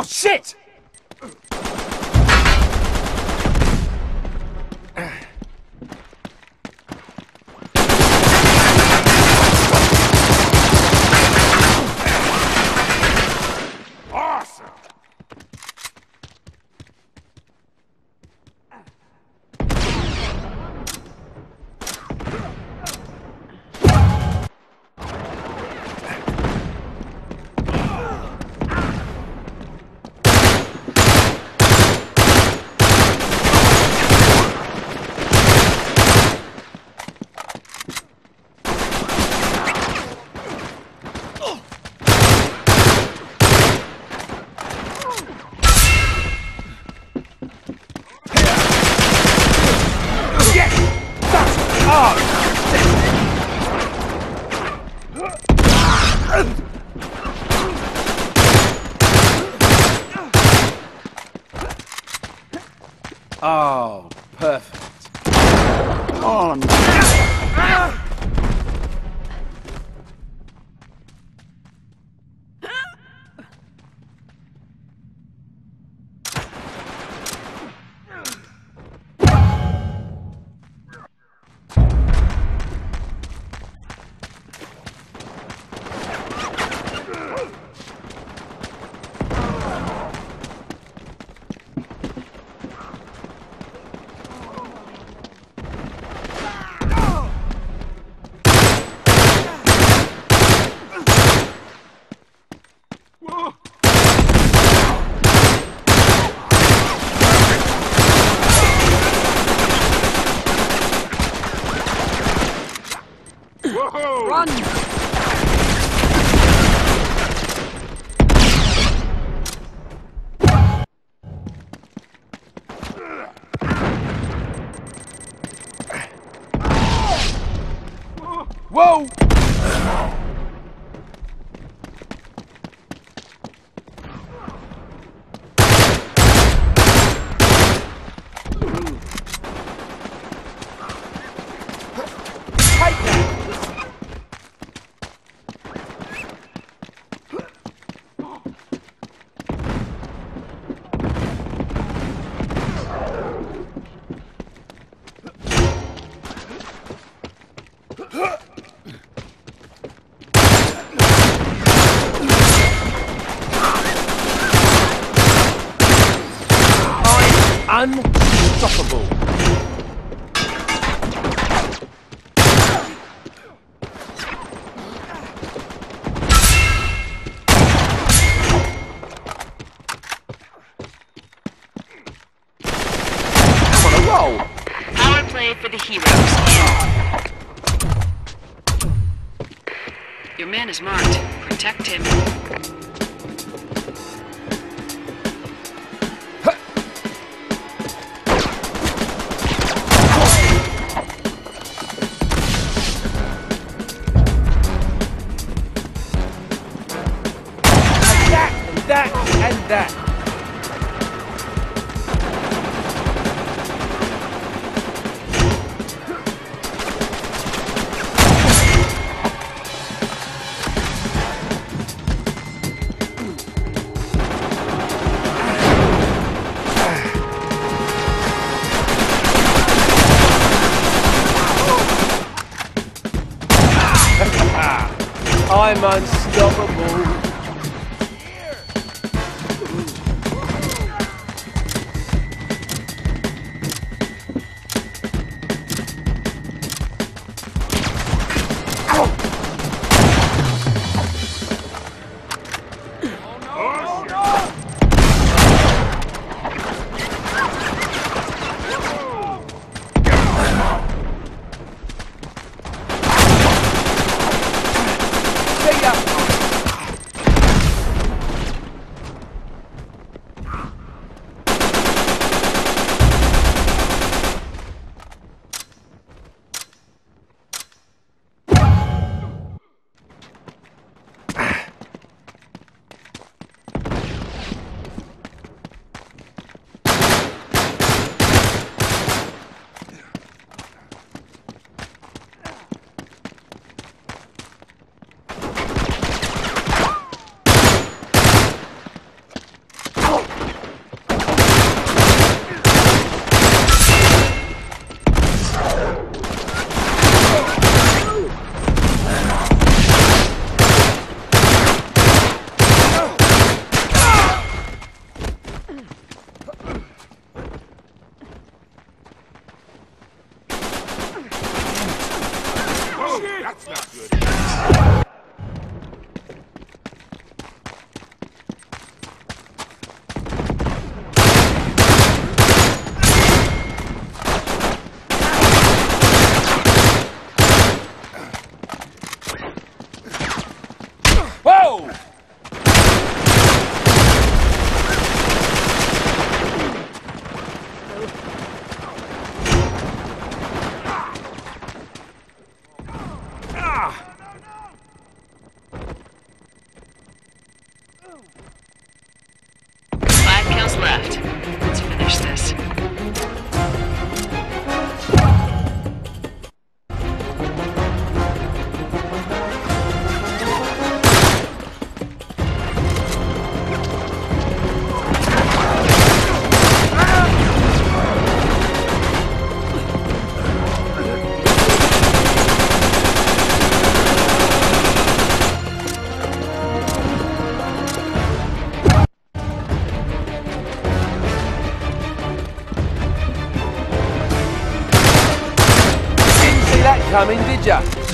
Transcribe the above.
Oh, shit! Unstoppable. Power play for the heroes. Your man is marked. Protect him. I'm unstoppable. Finish this. Coming, did ya?